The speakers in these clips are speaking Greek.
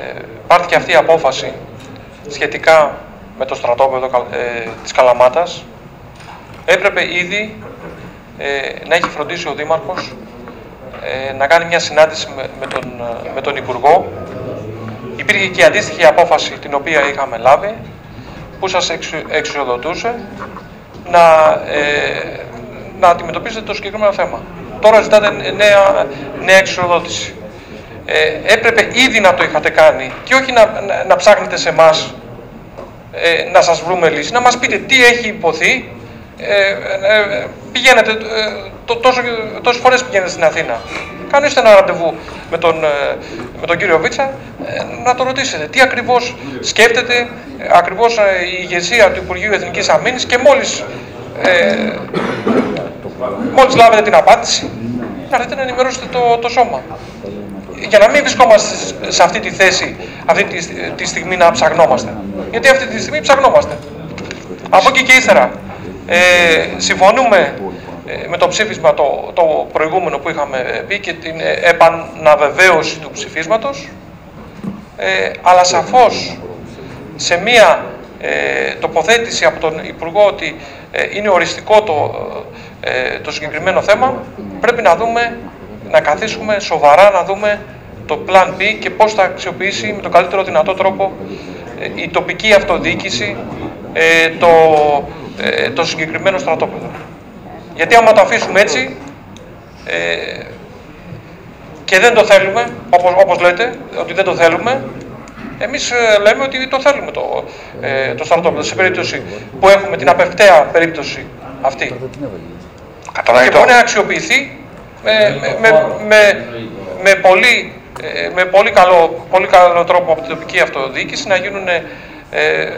Ε, πάρθηκε αυτή η απόφαση σχετικά με το στρατόπεδο ε, της Καλαμάτας έπρεπε ήδη ε, να έχει φροντίσει ο Δήμαρχος ε, να κάνει μια συνάντηση με, τον, με τον Υπουργό. Υπήρχε και αντίστοιχη απόφαση την οποία είχαμε λάβει που σας εξουσιοδοτούσε να, ε, να αντιμετωπίσετε το συγκεκριμένο θέμα. Τώρα ζητάτε νέα, νέα εξουσιοδότηση ε, έπρεπε ήδη να το είχατε κάνει και όχι να, να, ψάχνετε σε εμάς ε, να σας βρούμε λύση, να μας πείτε τι έχει υποθεί. Ε, ε πηγαίνετε, ε, το, τόσο, τόσες φορές πηγαίνετε στην Αθήνα. Κάνετε ένα ραντεβού με τον, ε, με τον κύριο Βίτσα. Να το ρωτήσετε. Τι ακριβώς σκέφτεται ακριβώς η ηγεσία του Υπουργείου Εθνικής Αμήνης και μόλις, ε, μόλις λάβετε την απάντηση. Να έρθετε να ενημερώσετε το, το σώμα για να μην βρισκόμαστε σε αυτή τη θέση αυτή τη, τη στιγμή να ψαγνόμαστε. Γιατί αυτή τη στιγμή ψαγνόμαστε. Από εκεί και ύστερα ε, συμφωνούμε ε, με το ψήφισμα το, το προηγούμενο που είχαμε πει και την επαναβεβαίωση του ψηφίσματος ε, αλλά σαφώς σε μία ε, τοποθέτηση από τον Υπουργό ότι ε, είναι οριστικό το, το συγκεκριμένο θέμα πρέπει να δούμε να καθίσουμε σοβαρά να δούμε το Plan B και πώς θα αξιοποιήσει με τον καλύτερο δυνατό τρόπο ε, η τοπική αυτοδιοίκηση ε, το, ε, το συγκεκριμένο στρατόπεδο. Γιατί άμα το αφήσουμε έτσι και δεν το θέλουμε, όπως, όπως λέτε, ότι δεν το θέλουμε, εμείς λέμε ότι το θέλουμε το, το στρατόπεδο, σε περίπτωση που έχουμε την απευκταία περίπτωση αυτή. Και μπορεί να αξιοποιηθεί με, με, με, πολύ, ε, με πολύ, καλό, πολύ καλό τρόπο από την τοπική αυτοδιοίκηση να, γίνουν, ε,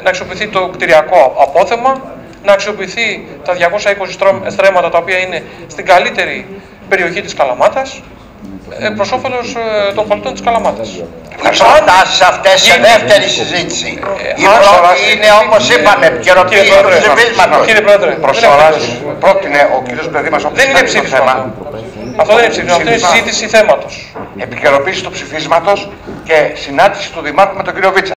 να αξιοποιηθεί το κτηριακό απόθεμα, να αξιοποιηθεί τα 220 στρέμματα τα οποία είναι στην καλύτερη περιοχή της Καλαμάτας, ε, προς όφελος ε, των πολιτών της Καλαμάτας. Προτάσεις αυτές σε δεύτερη συζήτηση. Η πρώτη είναι όπως είπαμε, επικαιροποίηση του ψηφίσματος. Κύριε Πρόεδρε, πρότεινε ο κ. Παιδήμα Δεν είναι ψήφισμα. Αυτό δεν είναι ψήφισμα, αυτό είναι συζήτηση θέματος. Επικαιροποίηση του ψηφίσματος και συνάντηση του Δημάρχου με τον κύριο Βίτσα.